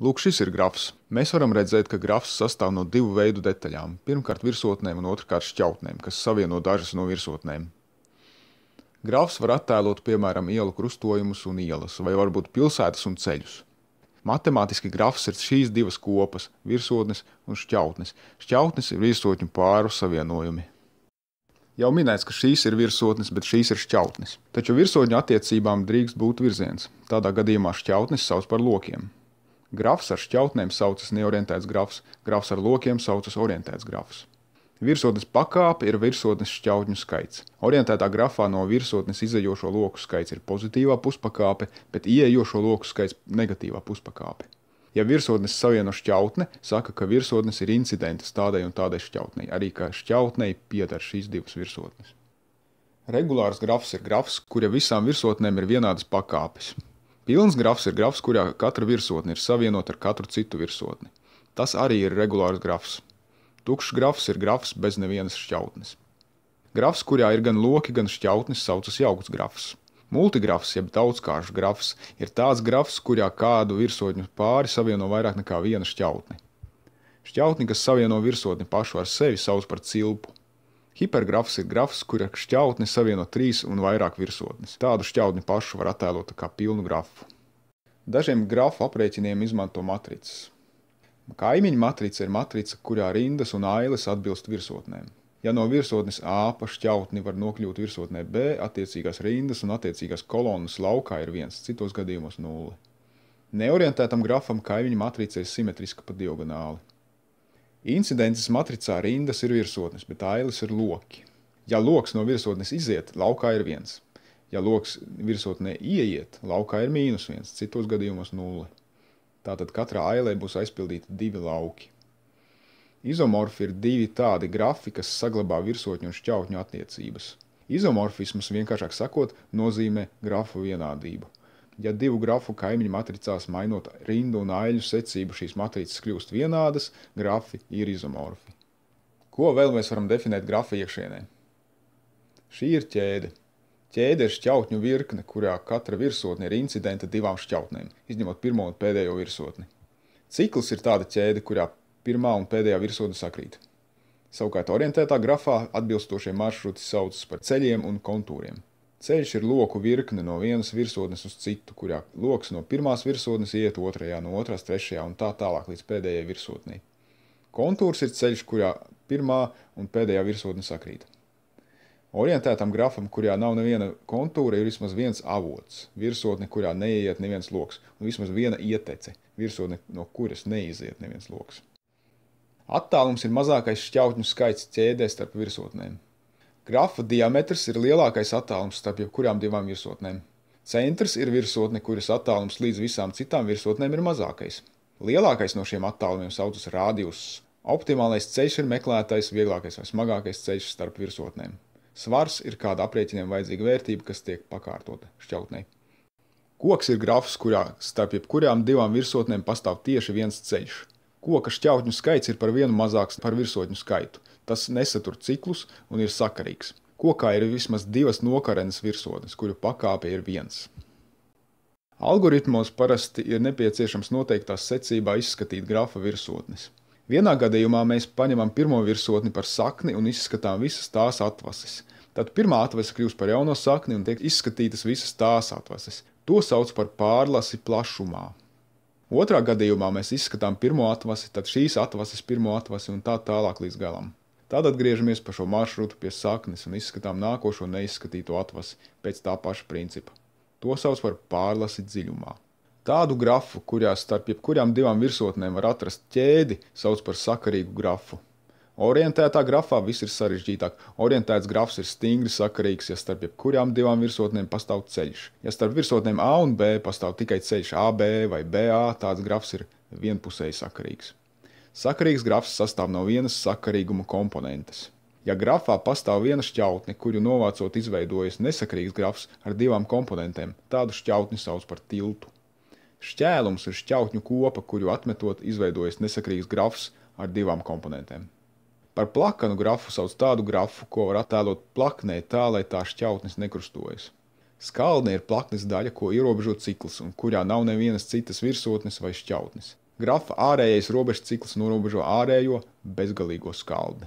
Lūk, šis ir grafs. Mēs varam redzēt, ka grafs sastāv no divu veidu detaļām. Pirmkārt, virsotnēm un otrkārt šķautnēm, kas savieno dažas no virsotnēm. Grafs var attēlot piemēram ielu krustojumus un ielas, vai varbūt pilsētas un ceļus. Matemātiski grafs ir šīs divas kopas - virsotnes un šķautnes. Šķautnes ir virsotņu pāru savienojumi. Jau minēts, ka šīs ir virsotnes, bet šīs ir šķautnes. Taču virsotņu attiecībām drīkst būt virziens. Tādā gadījumā šķautnes sauc par lokiem. Grafs ar šķautnēm saucas neorientēts grafs, grafs ar lokiem saucas orientēts grafs. Virsotnes pakāpe ir virsotnes šķautņu skaits. Orientētā grafā no virsotnes izējošo loku skaits ir pozitīvā puspakāpe, bet ieejošo loku skaits - negatīvā puspakāpe. Ja virsotnes savieno šķautne, saka, ka virsotnes ir incidentes tādai un tādai šķautnei, arī ka šķautnei pieder šīs divas virsotnes. Regulārs grafs ir grafs, kura visām virsotnēm ir vienādas pakāpes. Pilns grafs ir grafs, kurā katra virsotne ir savienota ar katru citu virsotni. Tas arī ir regulārs grafs. Tukšs grafs ir grafs bez nevienas šķautnes. Grafs, kurā ir gan loki, gan šķautnes, saucas jaukts grafs. Multigrafs, jeb daudzkāršu grafs, ir tāds grafs, kurā kādu virsotņu pāri savieno vairāk nekā viena šķautne. Šķautni, kas savieno virsotni pašu ar sevi, sauc par cilpu. Hipergrafs ir grafs, kura šķautne savieno trīs un vairāk virsotnes. Tādu šķautni pašu var attēlot kā pilnu grafu. Dažiem grafu aprēķiniem izmanto matricas. Kaimiņu matrica ir matrica, kurā rindas un ailes atbilst virsotnēm. Ja no virsotnes A pa šķautni var nokļūt virsotnē B, attiecīgās rindas un attiecīgās kolonas laukā ir viens, citos gadījumos nulle. Neorientētam grafam kaimiņu matrica ir simetriska pa diagonāli. Incidences matricā rindas ir virsotnes, bet ailes ir loki. Ja loks no virsotnes iziet, laukā ir viens. Ja loks virsotnē ieiet, laukā ir mīnus viens, citos gadījumos nulle. Tātad katrā ailē būs aizpildīti divi lauki. Izomorfi ir divi tādi grafi, kas saglabā virsotņu un šķautņu attiecības. Izomorfisms, vienkāršāk sakot, nozīmē grafu vienādību. Ja divu grafu kaimiņu matricās mainot rindu un aiļu secību, šīs matricas kļūst vienādas, grafi ir izomorfi. Ko vēl mēs varam definēt grafa iekšienē? Šī ir ķēde. Ķēde ir šķautņu virkne, kurā katra virsotne ir incidenta divām šķautnēm, izņemot pirmo un pēdējo virsotni. Cikls ir tāda ķēde, kurā pirmā un pēdējā virsotne sakrīt. Savukārt orientētā grafā atbilstošie maršruti saucas par ceļiem un kontūriem. Ceļš ir loku virkne no vienas virsotnes uz citu, kurā loks no pirmās virsotnes iet otrajā, no otrās trešajā un tā tālāk līdz pēdējai virsotnei. Kontūrs ir ceļš, kurā pirmā un pēdējā virsotne sakrīt. Orientētam grafam, kurā nav neviena kontūra, ir vismaz viens avots, virsotne, kurā neiet neviens lokus, un vismaz viena ietece, virsotne, no kuras neiziet neviens lokus. Attālums ir mazākais šķautņu skaits ķēdē starp virsotnēm. Grafa diametrs ir lielākais attālums starp jebkurām divām virsotnēm. Centrs ir virsotne, kuras attālums līdz visām citām virsotnēm ir mazākais. Lielākais no šiem attālumiem saucas rādījus. Optimālais ceļš ir meklētais, vieglākais vai smagākais ceļš starp virsotnēm. Svars ir kāda aprēķiniem vajadzīga vērtība, kas tiek pakārtota šķautnei. Koks ir grafs, kurā starp jebkurām divām virsotnēm pastāv tieši viens ceļš. Koka šķautņu skaits ir par vienu mazāks par virsotņu skaitu. Tas nesatur ciklus un ir sakarīgs. Kokā ir vismaz divas nokarenes virsotnes, kuru pakāpe ir viens. Algoritmos parasti ir nepieciešams noteiktā secībā izskatīt grafa virsotnes. Vienā gadījumā mēs paņemam pirmo virsotni par sakni un izskatām visas tās atvases. Tad pirmā atvese kļūst par jauno sakni un tiek izskatītas visas tās atvases. To sauc par pārlasi plašumā. Otrā gadījumā mēs izskatām pirmo atvasi, tad šīs atvases pirmo atvasi un tā tālāk līdz galam. Tad atgriežamies pa šo maršrutu pie saknes un izskatām nākošo neizskatīto atvasi pēc tā paša principa. To sauc par pārlasi dziļumā. Tādu grafu, kurā starp jebkurām divām virsotnēm var atrast ķēdi, sauc par sakarīgu grafu. Orientētā grafā viss ir sarežģītāk. Orientēts grafs ir stingri sakarīgs, ja starp jebkurām divām virsotnēm pastāv ceļš. Ja starp virsotnēm A un B pastāv tikai ceļš AB vai BA, tāds grafs ir vienpusēji sakarīgs. Sakarīgs grafs sastāv no vienas sakarīguma komponentes. Ja grafā pastāv viena šķautne, kuru novācot izveidojas nesakarīgs grafs ar divām komponentēm, tādu šķautni sauc par tiltu. Šķēlums ir šķautņu kopa, kuru atmetot izveidojas nesakrīgs grafs ar divām komponentēm. Par plakanu grafu sauc tādu grafu, ko var attēlot plaknē tā, lai tā šķautnes nekrustojas. Skaldne ir plaknes daļa, ko ierobežo cikls un kurā nav nevienas citas virsotnes vai šķautnes. Grafa ārējais robežas cikls norobežo ārējo bezgalīgo skaldi.